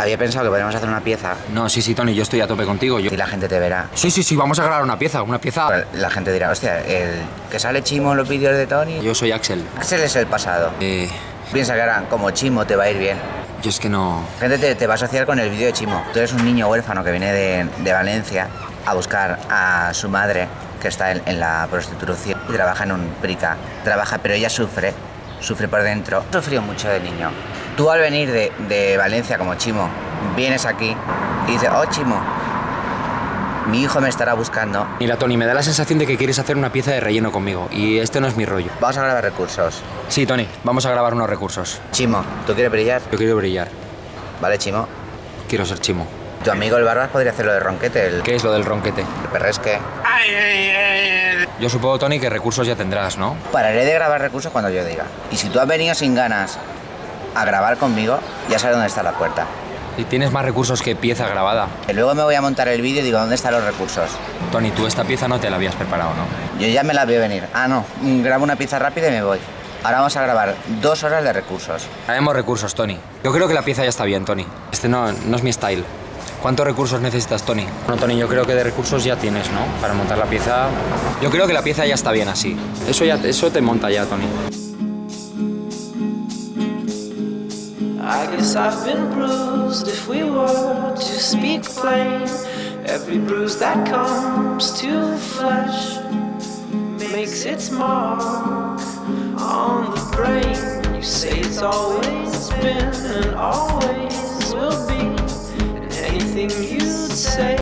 Había pensado que podríamos hacer una pieza No, sí, sí, Tony, yo estoy a tope contigo. Yo... y la gente te verá. Sí, sí, sí, vamos a grabar una pieza, una pieza. La gente dirá, hostia, el que sale Chimo en los vídeos de Tony. Yo soy Axel. Axel es el pasado. Eh, Piensa que ahora como Chimo te va a ir bien. yo es que no... La gente te, te va a asociar con el vídeo de Chimo. Tú eres un niño huérfano que viene de, de Valencia a buscar a su madre que está en, en la prostitución y trabaja en un prica. Trabaja, pero ella sufre, sufre por dentro. Sufrió mucho de niño. Tú al venir de, de Valencia como Chimo, vienes aquí y dices, oh Chimo, mi hijo me estará buscando. Mira, Tony, me da la sensación de que quieres hacer una pieza de relleno conmigo. Y este no es mi rollo. Vamos a grabar recursos. Sí, Tony, vamos a grabar unos recursos. Chimo, ¿tú quieres brillar? Yo quiero brillar. ¿Vale, Chimo? Quiero ser chimo. Tu amigo el Barbas podría hacer lo de Ronquete, el, ¿Qué es lo del ronquete? el perresque. Yo supongo, Tony, que recursos ya tendrás, ¿no? Pararé de grabar recursos cuando yo diga. Y si tú has venido sin ganas a grabar conmigo, ya sabes dónde está la puerta. Y tienes más recursos que pieza grabada. Y luego me voy a montar el vídeo y digo, ¿dónde están los recursos? Tony, tú esta pieza no te la habías preparado, ¿no? Yo ya me la veo venir. Ah, no, grabo una pieza rápida y me voy. Ahora vamos a grabar dos horas de recursos. Haremos recursos, Tony. Yo creo que la pieza ya está bien, Tony. Este no, no es mi style. ¿Cuántos recursos necesitas, Tony? Bueno, Tony, yo creo que de recursos ya tienes, ¿no? Para montar la pieza. Yo creo que la pieza ya está bien así. Eso ya, eso te monta ya, Tony. Guess I've been bruised if we were to speak plain. Every bruise that comes to flesh makes its mark on the brain. You say it's always been and always will be, and anything you'd say.